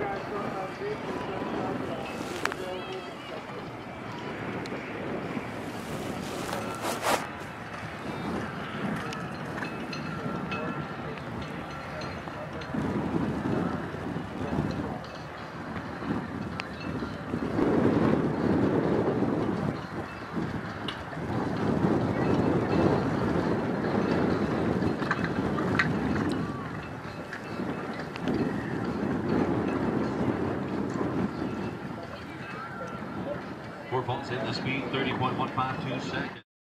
Guys, don't have vehicles. Four volts in the speed, 30.152 seconds.